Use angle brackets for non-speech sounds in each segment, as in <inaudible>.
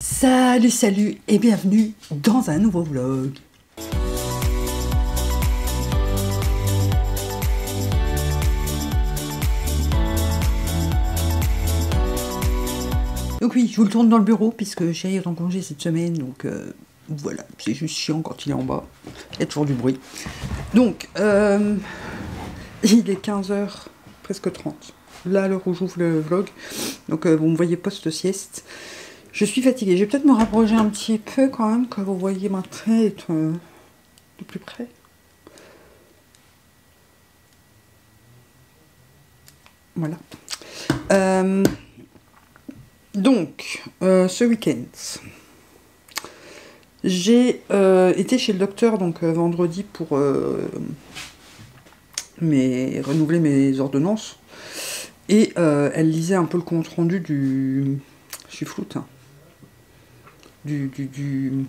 Salut, salut et bienvenue dans un nouveau vlog. Donc oui, je vous le tourne dans le bureau puisque chérie est en congé cette semaine, donc euh, voilà, c'est juste chiant quand il est en bas. Il y a toujours du bruit. Donc, euh, il est 15h, presque 30. Là, à l'heure où j'ouvre le vlog. Donc, euh, vous me voyez post-sieste. Je suis fatiguée. Je vais peut-être me rapprocher un petit peu quand même, que vous voyez ma tête euh, de plus près. Voilà. Euh, donc, euh, ce week-end, j'ai été chez le docteur donc vendredi pour mes, renouveler mes ordonnances. Et elle lisait un peu le compte rendu du. Je suis floute. hein. Du, du, du.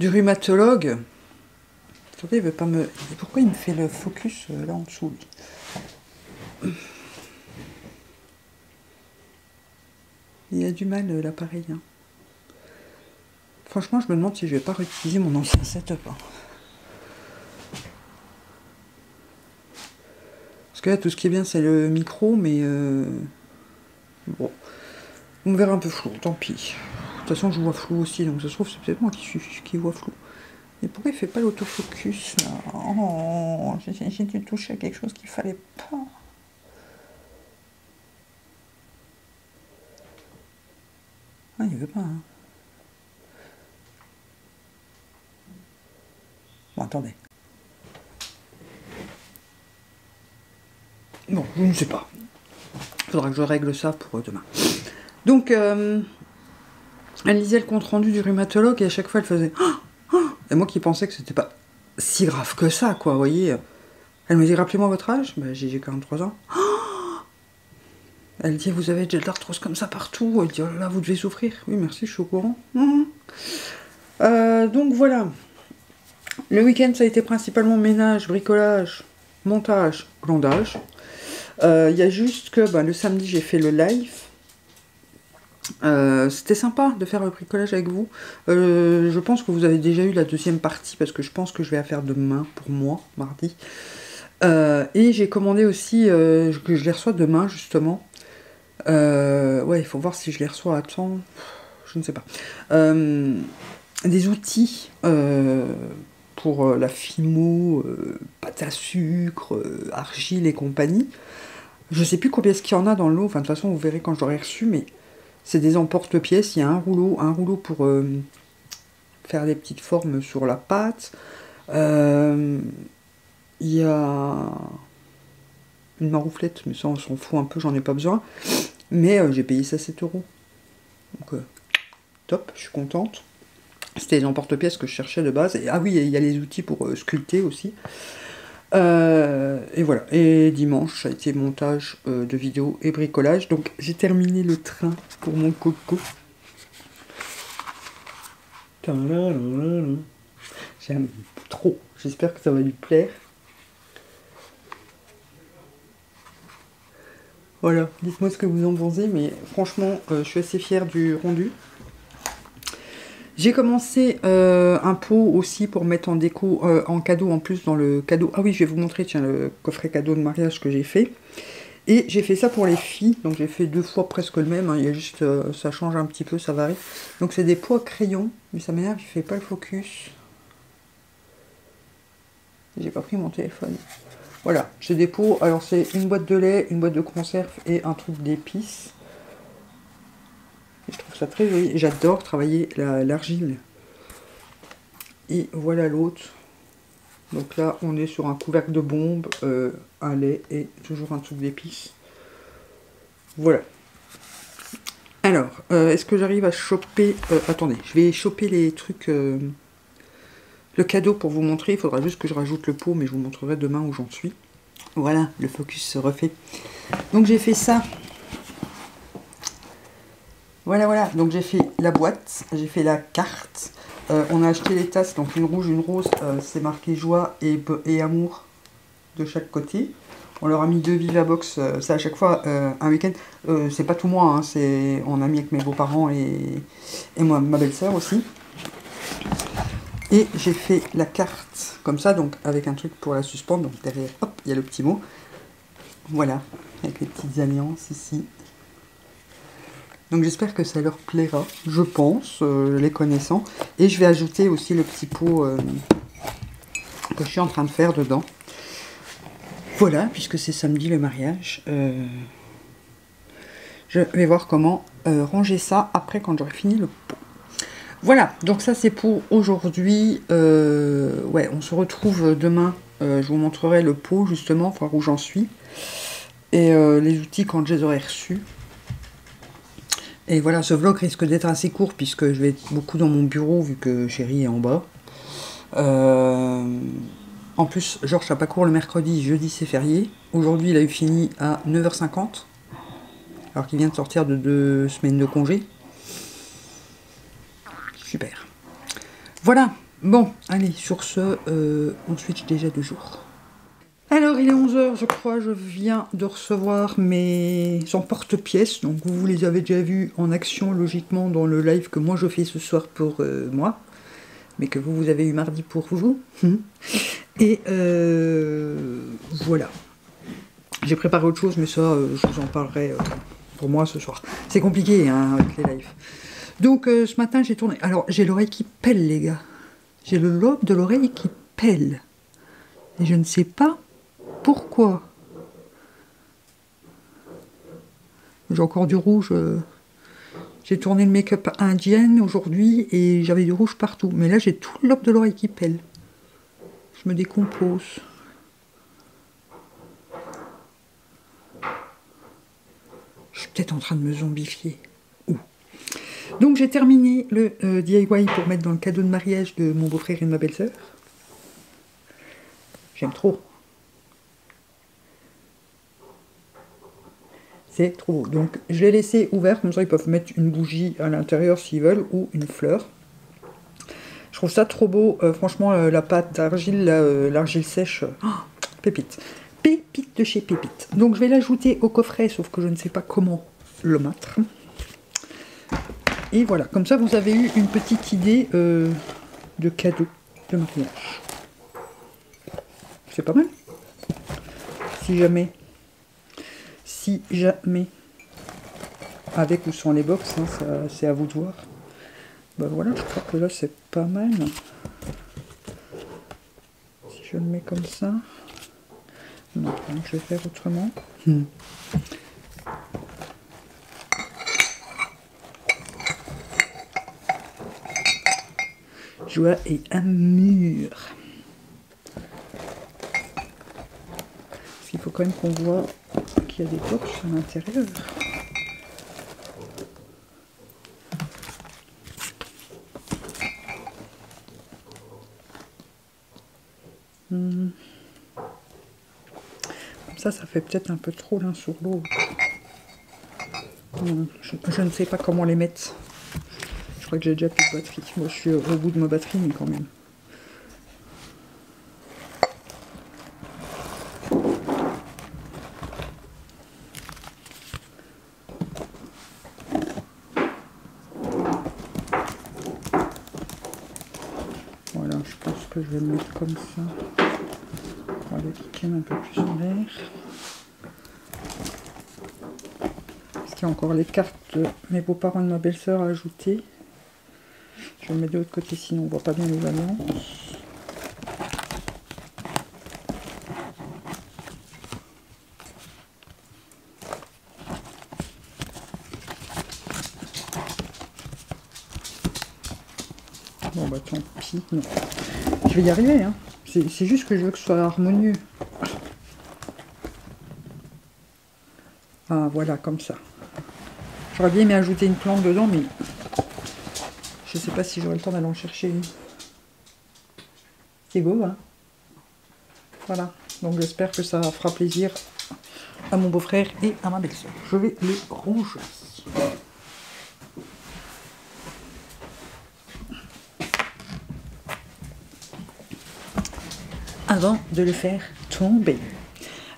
Du rhumatologue. Attendez, il veut pas me. Pourquoi il me fait le focus euh, là en dessous Il a du mal euh, l'appareil. hein. Franchement, je me demande si je vais pas réutiliser mon ancien setup. hein. Parce que là, tout ce qui est bien, c'est le micro, mais euh, bon, on verra un peu flou, tant pis. De toute façon, je vois flou aussi, donc ça se trouve, c'est peut-être moi qui, suis, qui vois flou. Mais pourquoi il fait pas l'autofocus Oh, j'ai dû toucher à quelque chose qu'il fallait pas. Ah, il veut pas. Hein. Bon, attendez. Bon, je ne sais pas. Faudra que je règle ça pour euh, demain. Donc, euh, elle lisait le compte rendu du rhumatologue et à chaque fois elle faisait. Ah, ah et moi qui pensais que c'était pas si grave que ça, quoi, vous voyez. Elle me dit Rappelez-moi votre âge bah, J'ai j'ai 43 ans. Ah elle dit Vous avez de l'arthrose comme ça partout. Elle dit Oh là là, vous devez souffrir. Oui, merci, je suis au courant. Mhm. Euh, donc voilà. Le week-end, ça a été principalement ménage, bricolage, montage, glandage. Euh, Il y a juste que bah, le samedi, j'ai fait le live. Euh, C'était sympa de faire le bricolage avec vous. Euh, je pense que vous avez déjà eu la deuxième partie parce que je pense que je vais la faire demain pour moi, mardi. Euh, et j'ai commandé aussi que je les reçois demain justement. Ouais, il faut voir si je les reçois à temps. Je ne sais pas. Des outils pour la fimo, pâte à sucre, argile et compagnie. Je sais plus combien est-ce qu'il y en a dans le lot. Enfin, de toute façon, vous verrez quand je l'aurai reçu, mais c'est des emporte-pièces. Il y a un rouleau, un rouleau pour euh, faire des petites formes sur la pâte. Euh, il y a une marouflette, mais ça, on s'en fout un peu, j'en ai pas besoin. Mais euh, j'ai payé ça 7 euros. Donc, top, je suis contente. C'était les emporte-pièces que je cherchais de base. Ah oui, il y a les outils pour sculpter aussi. Euh, et voilà. Et dimanche, ça a été montage euh, de vidéos et bricolage. Donc j'ai terminé le train pour mon coco. J'aime trop. J'espère que ça va lui plaire. Voilà, dites-moi ce que vous en pensez, mais franchement, euh, je suis assez fière du rendu. J'ai commencé euh, un pot aussi pour mettre en déco, euh, en cadeau en plus dans le cadeau. Ah oui, je vais vous montrer, tiens, le coffret cadeau de mariage que j'ai fait. Et j'ai fait ça pour les filles, donc j'ai fait deux fois presque le même, hein, il y a juste, euh, ça change un petit peu, ça varie. Donc c'est des pots à crayon, mais ça m'énerve, il fait pas le focus. J'ai pas pris mon téléphone. Voilà, c'est des pots, alors c'est une boîte de lait, une boîte de conserve et un truc d'épices. Je trouve ça très joli. J'adore travailler la- l'argile. Et voilà l'autre. Donc là, on est sur un couvercle de bombe, euh, un lait et toujours un truc d'épices. Voilà. Alors, euh, est-ce que j'arrive à choper... euh, attendez, je vais choper les trucs... le cadeau pour vous montrer. Il faudra juste que je rajoute le pot, mais je vous montrerai demain où j'en suis. Voilà, le focus se refait. Donc j'ai fait ça. Voilà, voilà. Donc j'ai fait la boîte, j'ai fait la carte. Euh, on a acheté les tasses, donc une rouge, une rose. euh, c'est marqué joie et, amour de chaque côté. On leur a mis deux Vivabox, euh, ça à chaque fois euh, un week-end. C'est pas tout moi, hein, c'est on a mis avec mes beaux-parents et, et moi, ma belle-sœur aussi. Et j'ai fait la carte comme ça, donc avec un truc pour la suspendre. Donc derrière, hop, il y a le petit mot. Voilà, avec les petites alliances ici. Donc j'espère que ça leur plaira, je pense, euh, les connaissant. Et je vais ajouter aussi le petit pot euh, que je suis en train de faire dedans. Voilà, puisque c'est samedi le mariage. euh, je vais voir comment ranger ça après quand j'aurai fini le pot. Voilà, donc ça c'est pour aujourd'hui. Ouais, on se retrouve demain. Je vous montrerai le pot justement, voir où j'en suis. Et les outils quand je les aurai reçus. Et voilà, ce vlog risque d'être assez court puisque je vais être beaucoup dans mon bureau vu que chérie est en bas. Euh, en plus, Georges n'a pas cours le mercredi, jeudi c'est férié. Aujourd'hui, il a eu fini à 9h50. Alors qu'il vient de sortir de deux semaines de congé. Super. Voilà. Bon, allez, sur ce, euh, on switch déjà de jour. Il est 11h, je crois, je viens de recevoir mes emporte-pièces. Donc, vous les avez déjà vus en action, logiquement, dans le live que moi je fais ce soir pour euh, moi. Mais que vous, vous avez eu mardi pour vous. <laughs> Et euh, voilà. J'ai préparé autre chose, mais ça, euh, je vous en parlerai pour moi ce soir. C'est compliqué hein, avec les lives. Donc, ce matin, j'ai tourné. Alors, j'ai l'oreille qui pèle, les gars. J'ai le lobe de l'oreille qui pèle. Et je ne sais pas pourquoi. J'ai encore du rouge. euh, J'ai tourné le make-up indienne aujourd'hui et j'avais du rouge partout. Mais là, j'ai tout le de l'oreille qui pèle. Je me décompose. Je suis peut-être en train de me zombifier. Donc j'ai terminé le euh, DIY pour mettre dans le cadeau de mariage de mon beau-frère et de ma belle-sœur. J'aime trop. C'est trop beau. Donc je l'ai laissé ouvert, comme ça ils peuvent mettre une bougie à l'intérieur s'ils veulent, ou une fleur. Je trouve ça trop beau. Euh, franchement, euh, la pâte d'argile, euh, l'argile sèche, oh, pépite. Pépite de chez Pépite. Donc je vais l'ajouter au coffret, sauf que je ne sais pas comment le mettre. Et voilà, comme ça vous avez eu une petite idée euh, de cadeau de mariage. C'est pas mal. Si jamais, si jamais, avec ou sans les box, hein, ça- c'est à vous de voir. Ben voilà, je crois que là c'est pas mal. Si je le mets comme ça. Non, je vais faire autrement. Hmm. Joie et un mur. Parce qu'il faut quand même qu'on voit y a des box à l'intérieur. Hmm. Ça, ça fait peut-être un peu trop l'un sur l'autre. Je ne sais pas comment les mettre. Je crois que j'ai déjà plus de batterie. Moi, je suis au bout de ma batterie, mais quand même. Voilà, je pense que je vais le mettre comme ça. Va le tienne un peu plus en l'air. Parce qu'il y a encore les cartes de mes beaux-parents de ma belle-sœur à ajouter. Je vais le mettre de l'autre côté, sinon on voit pas bien les alliances. Bon bah tant pis, non. Je vais y arriver, hein. C'est juste que je veux que ce soit harmonieux. Ah voilà, comme ça. J'aurais bien aimé ajouter une plante dedans, mais je sais pas si j'aurai le temps d'aller en chercher. C'est beau, hein Voilà. Donc j'espère que ça fera plaisir à mon beau-frère et à ma belle-sœur. Je vais les ranger. Avant de le faire tomber.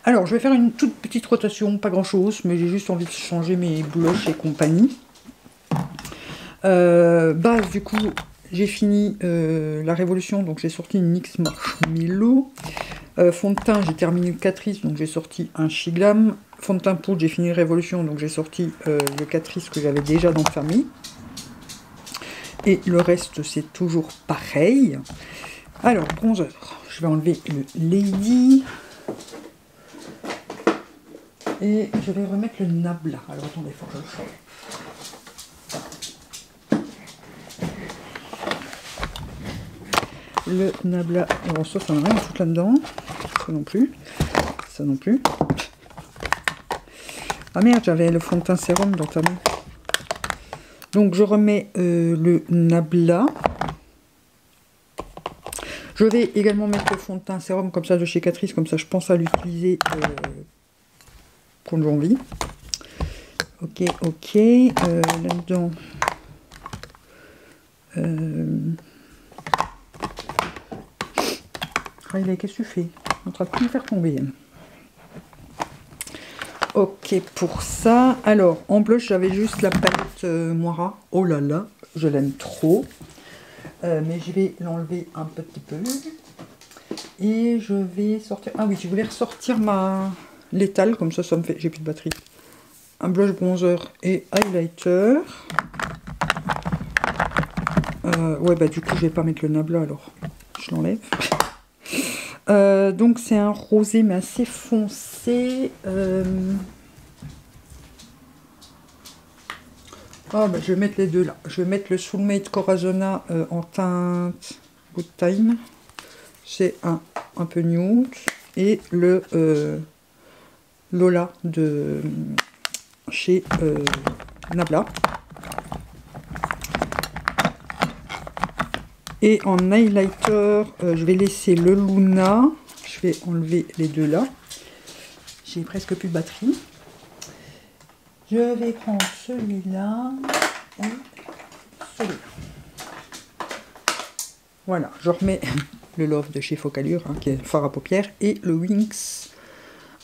Alors, je vais faire une toute petite rotation, pas grand chose, mais j'ai juste envie de changer mes blushs et compagnie. Euh, base, du coup, j'ai fini euh, la révolution, donc j'ai sorti une NYX Marshmallow. Euh, fond de teint, j'ai terminé Catrice, donc j'ai sorti un Shiglam. Fond de teint poudre, j'ai fini Révolution, donc j'ai sorti euh, le Catrice que j'avais déjà dans le famille. Et le reste, c'est toujours pareil. Alors, bronzer, je vais enlever le Lady. Et je vais remettre le Nabla. Alors, attendez, il faut que je le change. Le Nabla, alors ça, ça n'a rien à foutre là-dedans. Ça non plus. Ça non plus. Ah merde, j'avais le fond de teint sérum dans ta main. Donc je remets euh, le Nabla. Je vais également mettre le fond de teint sérum comme ça de chez Catrice, comme ça je pense à l'utiliser euh, j'ai envie. Ok, ok. Euh, Là-dedans. Euh... Riley, qu'est-ce que tu fais? On de tout me faire tomber. Ok, pour ça. Alors, en blush, j'avais juste la palette euh, Moira. Oh là là, je l'aime trop. Euh, mais je vais l'enlever un petit peu. Et je vais sortir... Ah oui, je voulais ressortir ma létale, comme ça, ça me fait... J'ai plus de batterie. Un blush bronzer et highlighter. Euh, ouais, bah du coup, je vais pas mettre le nabla, alors. Je l'enlève. Euh, donc c'est un rosé mais assez foncé. Oh, bah, je vais mettre les deux là. Je vais mettre le Soulmate Corazona euh, en teinte Good Time. C'est un, un peu nude. Et le euh, Lola de chez euh, Nabla. Et en highlighter, je vais laisser le Luna. Je vais enlever les deux là. J'ai presque plus de batterie. Je vais prendre celui-là celui-là. Voilà, je remets <laughs> le Love de chez Focalure, hein, qui est fard à paupières, et le Winx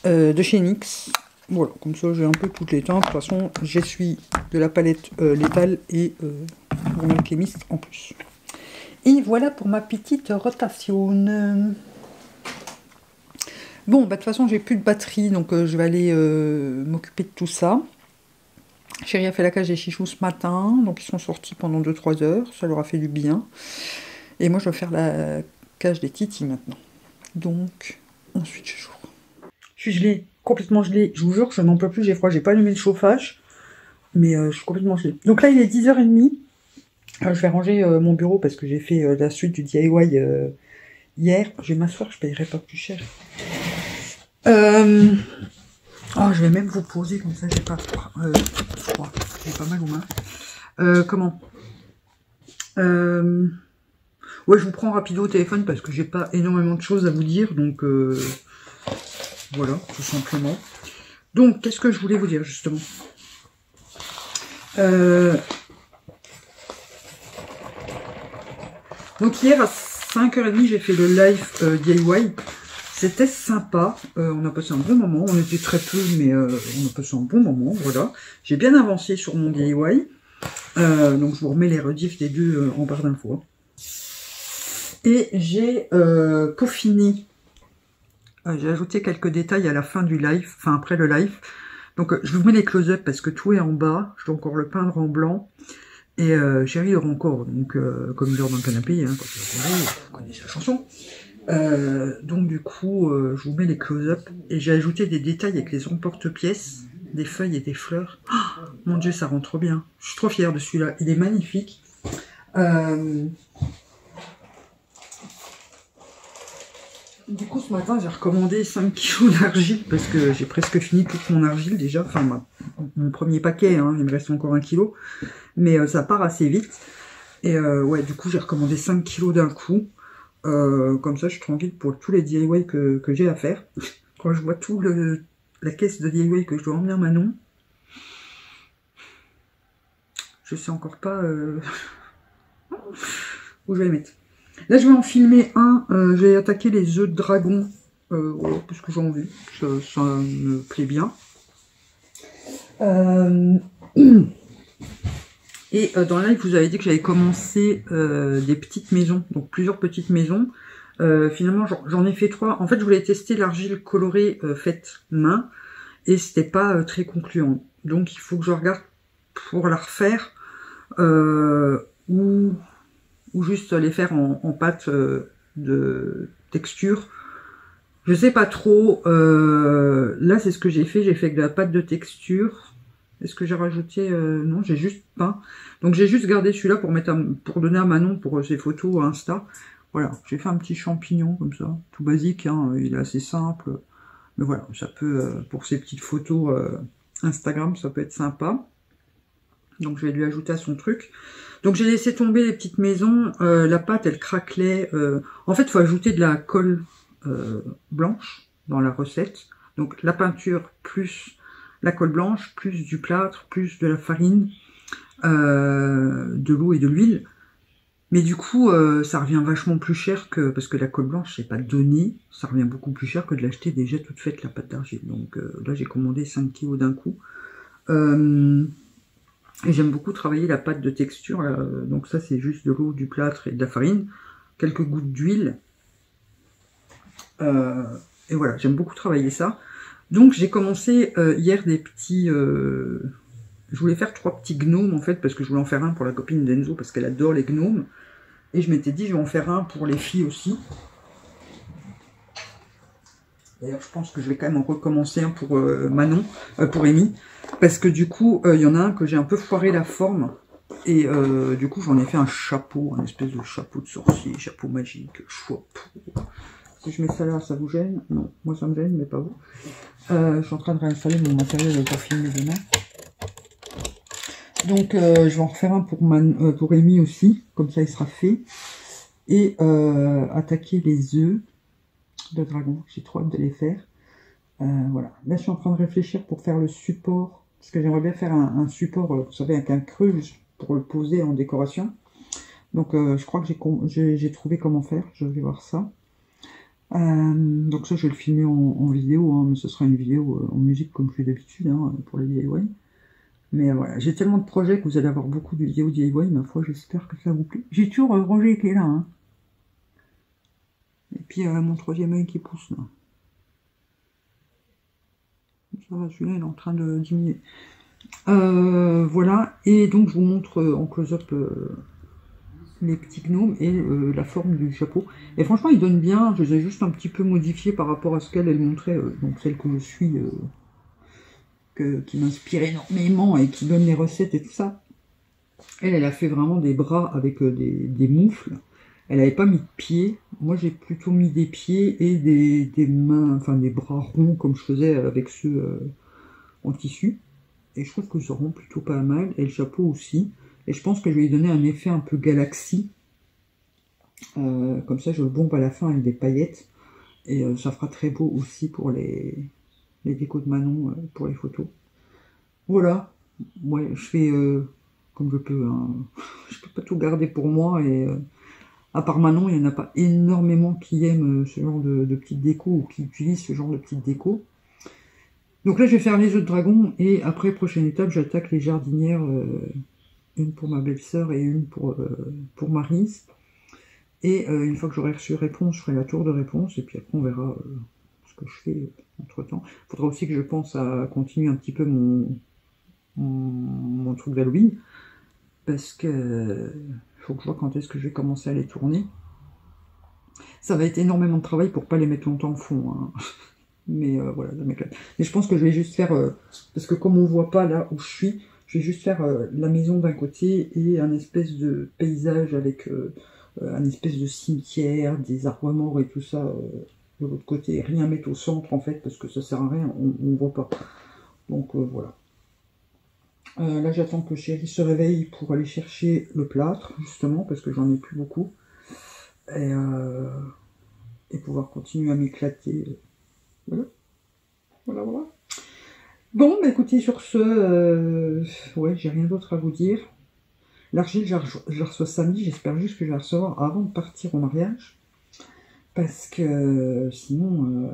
euh, de chez NYX. Voilà, comme ça j'ai un peu toutes les teintes. De toute façon, j'essuie de la palette euh, létale et euh, le chimiste en plus. Et voilà pour ma petite rotation. Bon, bah, de toute façon, j'ai plus de batterie, donc euh, je vais aller m'occuper de tout ça. Chérie a fait la cage des chichous ce matin, donc ils sont sortis pendant 2-3 heures, ça leur a fait du bien. Et moi, je vais faire la cage des titis maintenant. Donc, ensuite, je joue. Je suis gelée, complètement gelée. Je vous jure, je n'en peux plus, j'ai froid, j'ai pas allumé le chauffage. Mais euh, je suis complètement gelée. Donc là, il est 10h30. Euh, je vais ranger euh, mon bureau parce que j'ai fait la suite du DIY hier. Je vais m'asseoir, je payerai pas plus cher. Euh... Oh, je vais même vous poser comme ça, j'ai pas froid. Euh. J'ai pas mal aux mains. Euh, comment? Euh... Ouais, je vous prends rapido au téléphone parce que j'ai pas énormément de choses à vous dire, donc voilà, tout simplement. Donc, qu'est-ce que je voulais vous dire justement? Donc hier à 5h30 j'ai fait le live DIY. C'était sympa, euh, on a passé un bon moment, on était très peu mais euh, on a passé un bon moment, voilà. J'ai bien avancé sur mon DIY, euh, donc je vous remets les rediffs des deux en barre d'infos. Et j'ai peaufiné, j'ai ajouté quelques détails à la fin du live, enfin après le live. Donc je vous mets les close-up parce que tout est en bas, je dois encore le peindre en blanc. Et Chérie dort encore, donc comme il dort dans le canapé, hein, quand il est vous connaissez la chanson. Euh, donc du coup, euh, je vous mets les close-up et j'ai ajouté des détails avec les emporte-pièces, des feuilles et des fleurs. Oh, mon dieu, ça rend trop bien. Je suis trop fière de celui-là, il est magnifique. Euh, Du coup, ce matin, j'ai recommandé 5 kilos d'argile parce que j'ai presque fini toute mon argile déjà. Enfin, ma- mon premier paquet, hein, il me reste encore un kilo. Mais euh, ça part assez vite. Et euh, ouais, du coup, j'ai recommandé 5 kilos d'un coup. Euh, comme ça, je suis tranquille pour tous les DIY que, que j'ai à faire. <laughs> Quand je vois tout le, la caisse de DIY que je dois emmener à Manon, je sais encore pas euh, <laughs> où je vais les mettre. Là, je vais en filmer un. Euh, j'ai attaqué les œufs de dragon Euh, voilà, parce que j'ai envie. Ça, me plaît bien. <clears throat> Euh, et euh, dans le live, vous avez dit que j'avais commencé des petites maisons, donc plusieurs petites maisons. finalement, j'en ai fait trois. En fait, je voulais tester l'argile colorée faite main, et c'était pas très concluant. Donc, il faut que je regarde pour la refaire, ou, ou juste les faire en, en pâte de texture je sais pas trop. Euh, là, c'est ce que j'ai fait. J'ai fait de la pâte de texture. Est-ce que j'ai rajouté euh, Non, j'ai juste peint. Donc j'ai juste gardé celui-là pour mettre pour donner à Manon pour ses photos Insta. Voilà, j'ai fait un petit champignon comme ça, tout basique. Hein, il est assez simple. Mais voilà, ça peut euh, pour ces petites photos Instagram, ça peut être sympa. Donc je vais lui ajouter à son truc. Donc j'ai laissé tomber les petites maisons. la pâte, elle craquelait. en fait, il faut ajouter de la colle euh, blanche dans la recette. Donc la peinture plus la colle blanche, plus du plâtre, plus de la farine, euh, de l'eau et de l'huile. Mais du coup, euh, ça revient vachement plus cher que... Parce que la colle blanche, c'est pas donné. Ça revient beaucoup plus cher que de l'acheter déjà toute faite, la pâte d'argile. Donc là, j'ai commandé 5 kg d'un coup. et j'aime beaucoup travailler la pâte de texture. donc ça, c'est juste de l'eau, du plâtre et de la farine. Quelques gouttes d'huile. Euh, et voilà, j'aime beaucoup travailler ça. Donc j'ai commencé euh, hier des petits... Euh, je voulais faire trois petits gnomes en fait, parce que je voulais en faire un pour la copine d'Enzo, parce qu'elle adore les gnomes. Et je m'étais dit, je vais en faire un pour les filles aussi. D'ailleurs, je pense que je vais quand même en recommencer un pour Manon, pour Amy. Parce que du coup, il y en a un que j'ai un peu foiré la forme. Et du coup, j'en ai fait un chapeau, un espèce de chapeau de sorcier, chapeau magique, chapeau. Si je mets ça là, ça vous gêne? Non, moi ça me gêne, mais pas vous. Euh, je suis en train de réinstaller mon matériel pour filmer demain. Donc euh, je vais en refaire un pour, Man, euh, pour Amy aussi, comme ça il sera fait. Et attaquer les œufs de dragon, j'ai trop hâte de les faire. voilà, là je suis en train de réfléchir pour faire le support, parce que j'aimerais bien faire un, support, vous savez, avec un creux, pour le poser en décoration. Donc je crois que j'ai trouvé comment faire, je vais voir ça. Euh, donc ça, je vais le filmer en, vidéo, hein, mais ce sera une vidéo euh, en musique comme je fais d'habitude hein, pour les DIY. Mais voilà, j'ai tellement de projets que vous allez avoir beaucoup de vidéos DIY, ma foi, j'espère que ça vous plaît. J'ai toujours euh, Roger qui est là. Hein. Et puis mon troisième œil qui pousse là. Ça va, celui-là, il est en train de diminuer. voilà, et donc je vous montre en close-up les petits gnomes et euh, la forme du chapeau. Et franchement, ils donnent bien. Je les ai juste un petit peu modifiés par rapport à ce qu'elle elle montrait, euh, donc celle que je suis, euh, qui m'inspire énormément et qui donne les recettes et tout ça. Elle, elle a fait vraiment des bras avec des, des, moufles. Elle n'avait pas mis de pieds. Moi, j'ai plutôt mis des pieds et des, des, mains, enfin des bras ronds comme je faisais avec ceux en tissu. Et je trouve que ça rend plutôt pas mal. Et le chapeau aussi. Et je pense que je vais lui donner un effet un peu galaxie. Euh, comme ça, je le bombe à la fin avec des paillettes. Et euh, ça fera très beau aussi pour les, les décos de Manon, euh, pour les photos. Voilà. Ouais, je fais comme je peux. Hein. <laughs> Je peux pas tout garder pour moi. Et à part Manon, il n'y en a pas énormément qui aiment ce genre de, de petites décos ou qui utilisent ce genre de petites décos. Donc là, je vais faire les œufs de dragon. Et après, prochaine étape, j'attaque les jardinières une pour ma belle-sœur et une pour, euh, pour Marise. Et euh, une fois que j'aurai reçu réponse, je ferai la tour de réponse, et puis après on verra euh, ce que je fais entre temps. Il faudra aussi que je pense à continuer un petit peu mon, mon, truc d'Halloween, parce que faut que je vois quand est-ce que je vais commencer à les tourner. Ça va être énormément de travail pour pas les mettre longtemps au fond. Hein. <laughs> Mais voilà, ça m'éclate. Mais je pense que je vais juste faire, parce que comme on voit pas là où je suis, je vais juste faire euh, la maison d'un côté et un espèce de paysage avec euh, euh, un espèce de cimetière, des arbres morts et tout ça de l'autre côté. Rien mettre au centre en fait parce que ça sert à rien, on ne voit pas. Donc voilà. là j'attends que chérie se réveille pour aller chercher le plâtre justement parce que j'en ai plus beaucoup. Et, et pouvoir continuer à m'éclater. Voilà. Voilà, voilà. Bon, bah écoutez, sur ce, euh, ouais, j'ai rien d'autre à vous dire. L'argile, je la reçois samedi, j'espère juste que je vais la recevoir avant de partir au mariage. Parce que sinon,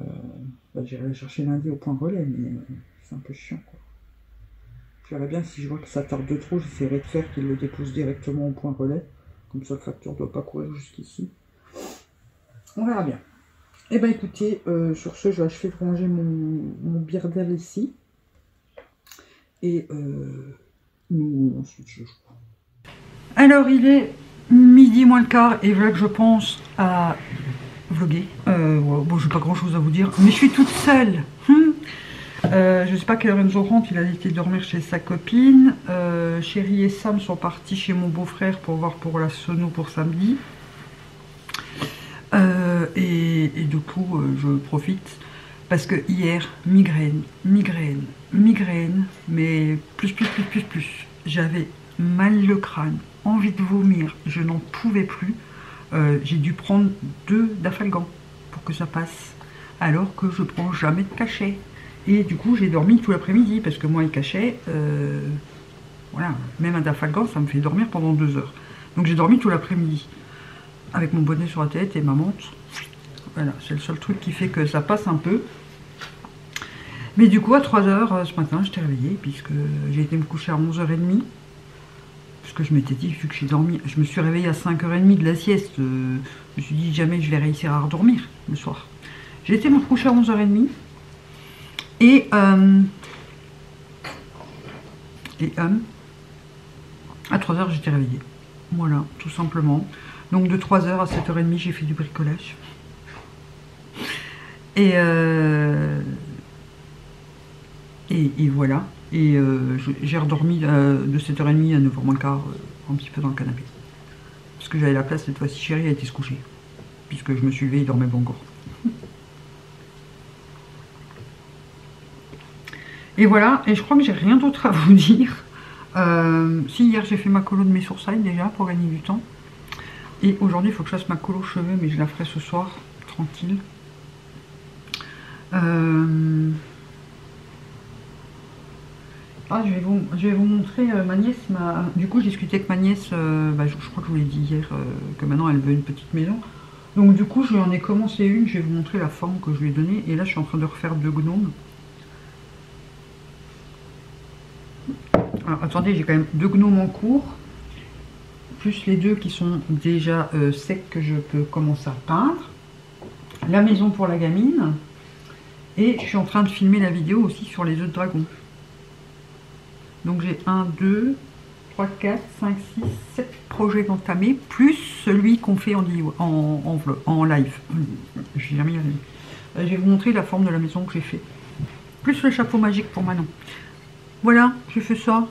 bah, j'irai la chercher lundi au point relais, mais c'est un peu chiant. Quoi. Je verrai bien si je vois que ça tarde de trop, j'essaierai de faire qu'il le dépose directement au point relais. Comme ça, le facteur ne doit pas courir jusqu'ici. On verra bien. Eh bien écoutez, euh, sur ce, je vais achever de ranger mon, mon birdel ici. Et euh, nous. Alors, il est midi moins le quart, et voilà que je pense à vloguer. Euh, bon, j'ai pas grand chose à vous dire, mais je suis toute seule. Hum. Euh, je sais pas quelle heure Enzo rentre, il a été dormir chez sa copine. Chérie et Sam sont partis chez mon beau-frère pour voir pour la sono pour samedi. Euh, et, du coup, euh, je profite parce que hier, migraine, migraine, migraine, mais plus, plus, plus, plus, plus. J'avais mal le crâne, envie de vomir, je n'en pouvais plus. Euh, j'ai dû prendre deux dafalgan pour que ça passe, alors que je prends jamais de cachet. Et du coup, j'ai dormi tout l'après-midi parce que moi, les cachets, voilà, même un dafalgan, ça me fait dormir pendant deux heures. Donc j'ai dormi tout l'après-midi avec mon bonnet sur la tête et ma montre. Voilà, c'est le seul truc qui fait que ça passe un peu. Mais du coup, à 3h euh, ce matin, j'étais réveillée puisque j'ai été me coucher à 11h30. Puisque je m'étais dit, vu que j'ai dormi, je me suis réveillée à 5h30 de la sieste. Euh, je me suis dit, jamais je vais réussir à redormir le soir. J'ai été me coucher à 11h30. Et, euh, et à 3h, j'étais réveillée. Voilà, tout simplement. Donc de 3h à 7h30, j'ai fait du bricolage. Et, euh, et, voilà. Et euh, j'ai redormi euh, de 7h30 à 9h moins quart, un petit peu dans le canapé. Parce que j'avais la place cette fois-ci, chérie a été se coucher. Puisque je me suis levée, il dormait bon corps. <laughs> Et voilà, et je crois que j'ai rien d'autre à vous dire. si hier j'ai fait ma colo de mes sourcils déjà pour gagner du temps. Et aujourd'hui, il faut que je fasse ma colo cheveux, mais je la ferai ce soir, tranquille. Euh, ah, je vais vous, montrer euh, ma nièce. Du coup, j'ai discuté avec ma nièce, euh, bah, je, crois que je vous l'ai dit hier, que maintenant elle veut une petite maison. Donc du coup, je lui en ai commencé une, je vais vous montrer la forme que je lui ai donnée. Et là, je suis en train de refaire deux gnomes. Alors, attendez, j'ai quand même deux gnomes en cours plus les deux qui sont déjà euh, secs que je peux commencer à peindre. La maison pour la gamine. Et je suis en train de filmer la vidéo aussi sur les œufs de dragon. Donc j'ai 1, 2, 3, 4, 5, 6, 7 projets entamés, plus celui qu'on fait en, en, en, live. Je jamais euh, Je vais vous montrer la forme de la maison que j'ai fait. Plus le chapeau magique pour Manon. Voilà, j'ai fait ça.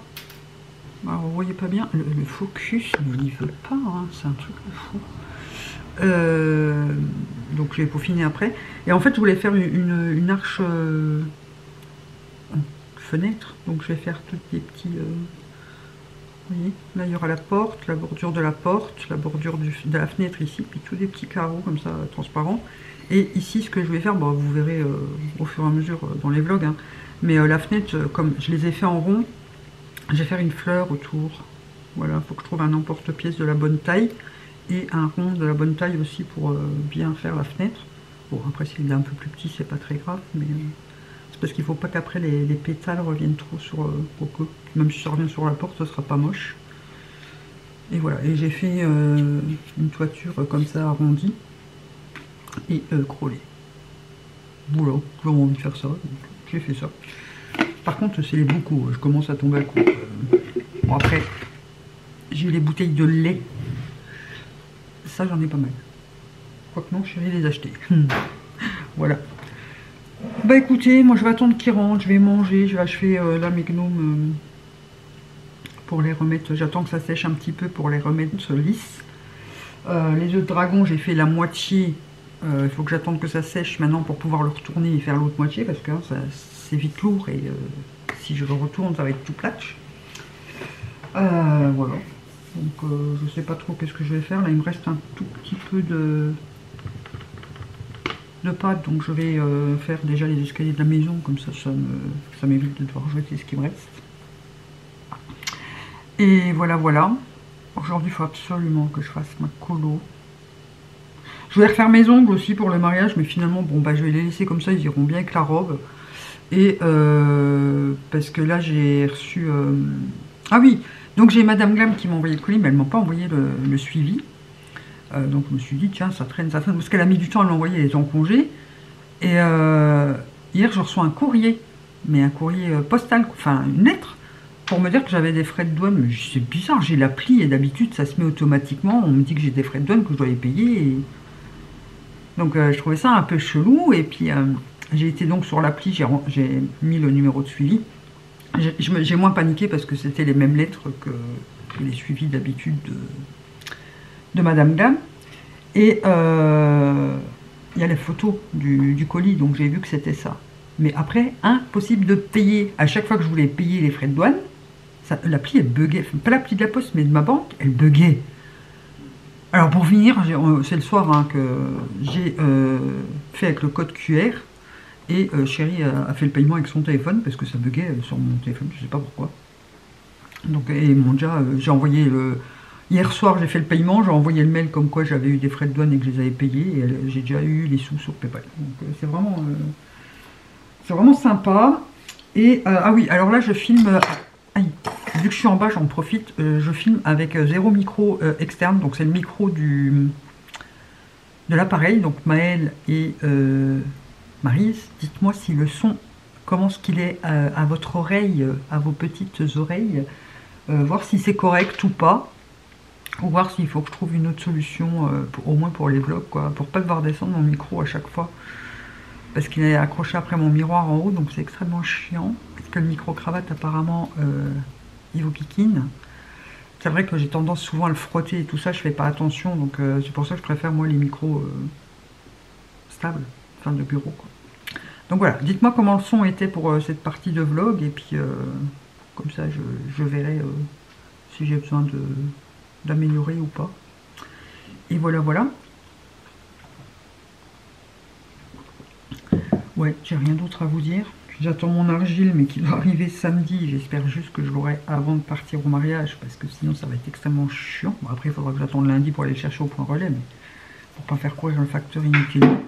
Alors, vous voyez pas bien, le, focus, mais il veut pas, hein, c'est un truc de fou. Euh, donc je l'ai peaufiné après. Et en fait, je voulais faire une, arche euh, Donc je vais faire toutes les petits... Euh, vous là il y aura la porte, la bordure de la porte, la bordure de la fenêtre ici, puis tous des petits carreaux comme ça, transparents. Et ici, ce que je vais faire, bon, vous verrez au fur et à mesure dans les vlogs, hein. mais la fenêtre, comme je les ai fait en rond, je vais faire une fleur autour. Voilà, il faut que je trouve un emporte-pièce de la bonne taille et un rond de la bonne taille aussi pour euh, bien faire la fenêtre. Bon, après, s'il est un peu plus petit, c'est pas très grave, mais euh, parce qu'il faut pas qu'après les, pétales reviennent trop sur euh, Même si ça revient sur la porte, ce sera pas moche. Et voilà, et j'ai fait une toiture comme ça arrondie et crôlée. Voilà, j'ai envie de faire ça, j'ai fait ça. Par contre, c'est beaucoup. Je commence à tomber à coup. Bon, après, j'ai les bouteilles de lait. Ça, j'en ai pas mal. Quoique non, je vais les acheter. <laughs> voilà. Bah écoutez, moi je vais attendre qu'ils rentrent, je vais manger, je vais achever euh, là mes gnomes euh, pour les remettre. J'attends que ça sèche un petit peu pour les remettre lisses. Euh, les œufs de dragon, j'ai fait la moitié. Il faut que j'attende que ça sèche maintenant pour pouvoir le retourner et faire l'autre moitié parce que hein, ça, vite lourd et euh, si je le retourne ça va être tout platch. Euh, voilà. Donc euh, je sais pas trop qu'est-ce que je vais faire. Là il me reste un tout petit peu de, de pâte donc je vais faire déjà les escaliers de la maison comme ça ça m'évite de devoir jeter ce qui me reste. Et voilà voilà. Aujourd'hui il faut absolument que je fasse ma colo. Je voulais refaire mes ongles aussi pour le mariage, mais finalement, bon, bah, je vais les laisser comme ça, ils iront bien avec la robe. Et euh, parce que là, j'ai reçu... Euh, ah oui, donc j'ai Madame Glam qui m'a envoyé le colis, mais elle m'a pas envoyé le, suivi. Euh, donc je me suis dit, tiens, ça traîne, ça traîne, parce qu'elle a mis du temps à l'envoyer, elle est en congé. Et hier, je reçois un courrier, mais un courrier postal, enfin une lettre, pour me dire que j'avais des frais de douane. C'est bizarre, j'ai l'appli et d'habitude ça se met automatiquement. On me dit que j'ai des frais de douane que je dois les payer. Donc je trouvais ça un peu chelou. Et puis j'ai été donc sur l'appli, j'ai mis le numéro de suivi. J'ai moins paniqué parce que c'était les mêmes lettres que, les suivis d'habitude de, Madame Dame. Et euh, il y a la photo du, colis, donc j'ai vu que c'était ça. Mais après, impossible de payer. À chaque fois que je voulais payer les frais de douane, l'appli elle buguait. pas l'appli de la poste, mais de ma banque, elle buguait. Alors pour finir, c'est le soir hein, que j'ai euh, fait avec le code QR. Et euh, Chérie a, fait le paiement avec son téléphone parce que ça buguait euh, sur mon téléphone, je sais pas pourquoi. Donc, et mon euh, j'ai envoyé le. Hier soir, j'ai fait le paiement, j'ai envoyé le mail comme quoi j'avais eu des frais de douane et que je les avais payés. Et j'ai déjà eu les sous sur PayPal. Donc c'est vraiment. c'est vraiment sympa. Et ah oui, alors là, je filme. vu que je suis en bas, j'en profite. je filme avec zéro micro externe. Donc c'est le micro du de l'appareil. Donc Maël et Marise, dites-moi si le son, comment ce qu'il est euh, à, votre oreille, euh, à vos petites oreilles, euh, voir si c'est correct ou pas, ou voir s'il faut que je trouve une autre solution, au moins pour les vlogs, quoi, pour pas devoir descendre mon micro à chaque fois, parce qu'il est accroché après mon miroir en haut, donc c'est extrêmement chiant, parce que le micro-cravate apparemment, il vous piquine. C'est vrai que j'ai tendance souvent à le frotter et tout ça, je fais pas attention, donc c'est pour ça que je préfère moi les micros stables, enfin de bureau quoi. Donc voilà, dites-moi comment le son était pour euh, cette partie de vlog, et puis euh, comme ça je, verrai euh, si j'ai besoin d'améliorer ou pas. Et voilà, voilà. Ouais, j'ai rien d'autre à vous dire. J'attends mon argile, mais qui va arriver samedi. J'espère juste que je l'aurai avant de partir au mariage, parce que sinon ça va être extrêmement chiant. après, il faudra que j'attende lundi pour aller le chercher au point relais, mais pour pas faire courir le facteur inutilement.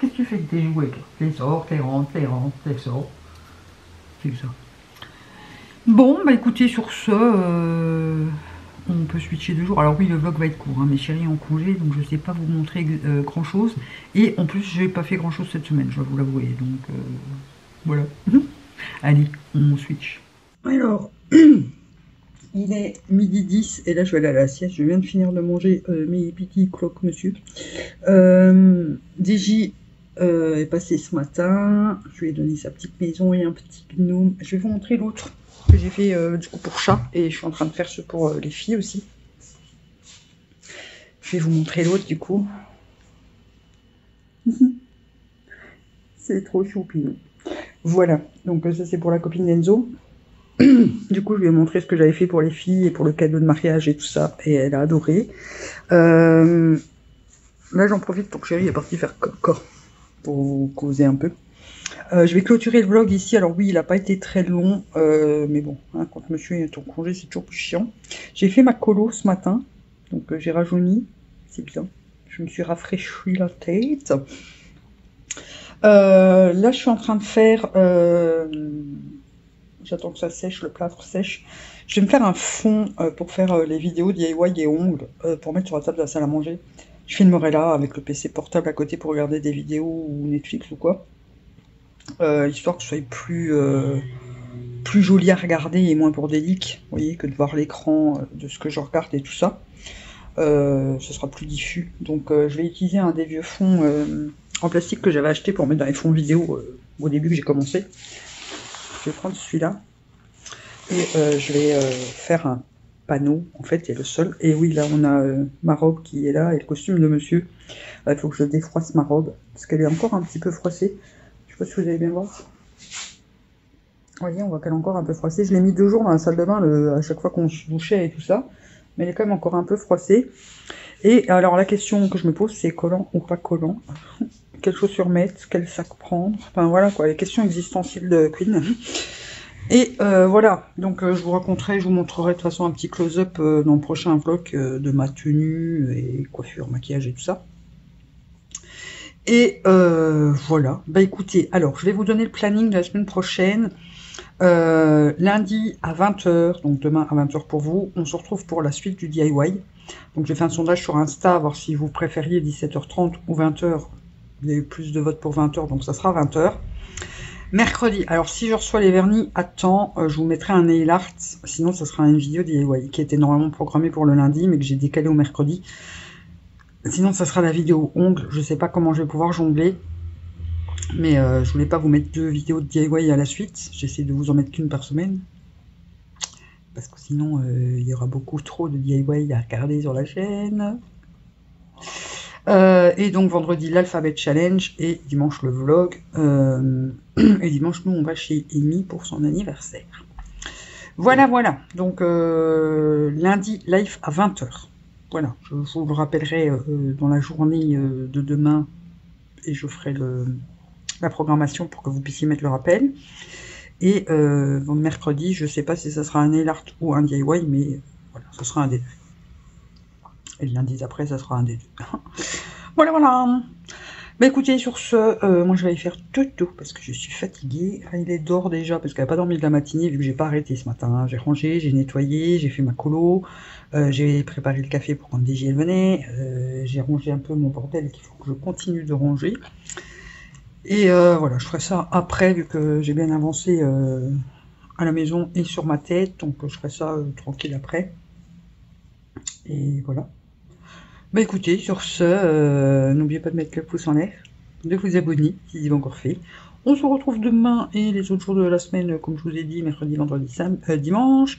Qu'est-ce que tu fais avec tes jouets, T'es sors, t'es rentres, t'es rentres, t'es sors. C'est ça. Bon, bah écoutez, sur ce, euh, on peut switcher deux jours. Alors oui, le vlog va être court, hein, mes chéris en congé, donc je ne sais pas vous montrer euh, grand-chose. Et en plus, je n'ai pas fait grand-chose cette semaine, je vais vous l'avouer. Donc euh, voilà. <laughs> Allez, on switch. Alors, <clears throat> il est midi 10 et là je vais aller à la sieste. Je viens de finir de manger mes petits croque monsieur. DJ est passé ce matin. Je lui ai donné sa petite maison et un petit gnome. Je vais vous montrer l'autre que j'ai fait euh, du coup pour chat. Et je suis en train de faire ce pour euh, les filles aussi. Je vais vous montrer l'autre du coup. <laughs> c'est trop choupi. Voilà, donc ça c'est pour la copine d'Enzo. <coughs> du coup, je lui ai montré ce que j'avais fait pour les filles et pour le cadeau de mariage et tout ça. Et elle a adoré. là, j'en profite pour que Chérie est partie faire corps pour vous causer un peu. Euh, je vais clôturer le vlog ici. Alors oui, il n'a pas été très long, euh, mais bon, hein, quand monsieur est en congé, c'est toujours plus chiant. J'ai fait ma colo ce matin, donc euh, j'ai rajeuni, c'est bien. Je me suis rafraîchi la tête. là, je suis en train de faire... J'attends que ça sèche, le plâtre sèche. Je vais me faire un fond pour faire les vidéos DIY des ongles, pour mettre sur la table de la salle à manger. Je filmerai là avec le PC portable à côté pour regarder des vidéos ou Netflix ou quoi. Euh, histoire que ce soit plus, euh, plus joli à regarder et moins leaks, vous voyez, que de voir l'écran euh, de ce que je regarde et tout ça. ce sera plus diffus. Donc je vais utiliser un des vieux fonds en plastique que j'avais acheté pour mettre dans les fonds vidéo au début que j'ai commencé. Je vais prendre celui-là et je vais faire un panneau, en fait, et le sol. Et oui, là, on a ma robe qui est là, et le costume de monsieur. Il faut que je défroisse ma robe, parce qu'elle est encore un petit peu froissée. Je sais pas si vous allez bien voir. Vous voyez, on voit qu'elle est encore un peu froissée. Je l'ai mis deux jours dans la salle de bain, à chaque fois qu'on se douchait et tout ça. Mais elle est quand même encore un peu froissée. Et alors, la question que je me pose, c'est collant ou pas collant? <laughs> Quelles chaussures mettre? Quel sac prendre? Enfin, voilà, quoi, les questions existentielles de Queen. Et euh, voilà, donc euh, je vous raconterai, je vous montrerai de toute façon un petit close-up euh, dans le prochain vlog de ma tenue et coiffure, maquillage et tout ça. Et voilà, bah écoutez, alors je vais vous donner le planning de la semaine prochaine. lundi à 20h, donc demain à 20h pour vous, on se retrouve pour la suite du DIY. Donc j'ai fait un sondage sur Insta, voir si vous préfériez 17h30 ou 20h. Vous avez eu plus de votes pour 20h, donc ça sera 20h. Mercredi, alors si je reçois les vernis à temps, euh, je vous mettrai un nail art, sinon ça sera une vidéo DIY qui était normalement programmée pour le lundi, mais que j'ai décalé au mercredi. Sinon ça sera la vidéo ongles, je sais pas comment je vais pouvoir jongler, mais euh, je voulais pas vous mettre deux vidéos de DIY à la suite, j'essaie de vous en mettre qu'une par semaine. Parce que sinon, euh, il y aura beaucoup trop de DIY à regarder sur la chaîne. Euh, et donc vendredi l'alphabet challenge et dimanche le vlog. Euh, <clears throat> et dimanche nous on va chez Amy pour son anniversaire. Voilà voilà. Donc lundi live à 20h. Voilà, je vous le rappellerai dans la journée de demain et je ferai la programmation pour que vous puissiez mettre le rappel. Et mercredi, je sais pas si ça sera un nail art ou un DIY, mais voilà, ce sera un des deux. Et lundi après, ça sera un des deux. <laughs> voilà, voilà. Bah écoutez, sur ce, euh, moi je vais aller faire tout parce que je suis fatiguée. Il est dort déjà parce qu'elle n'a pas dormi de la matinée vu que j'ai pas arrêté ce matin. J'ai rangé, j'ai nettoyé, j'ai fait ma colo, euh, j'ai préparé le café pour quand DJ venait, euh, j'ai rangé un peu mon bordel qu'il faut que je continue de ranger. Et voilà, je ferai ça après vu que j'ai bien avancé à la maison et sur ma tête, donc je ferai ça tranquille après. Et voilà. Bah écoutez, sur ce, euh, n'oubliez pas de mettre le pouce en l'air, de vous abonner si c'est encore fait. On se retrouve demain et les autres jours de la semaine, comme je vous ai dit, mercredi, vendredi, euh, dimanche.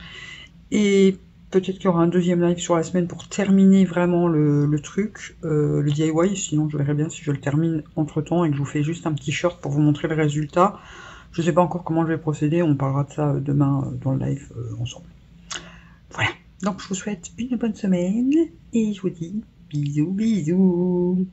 Et peut-être qu'il y aura un deuxième live sur la semaine pour terminer vraiment le, truc, euh, le DIY. Sinon, je verrai bien si je le termine entre temps et que je vous fais juste un petit short pour vous montrer le résultat. Je sais pas encore comment je vais procéder, on parlera de ça demain dans le live ensemble. Voilà. Donc je vous souhaite une bonne semaine et je vous dis Bisous, bisous.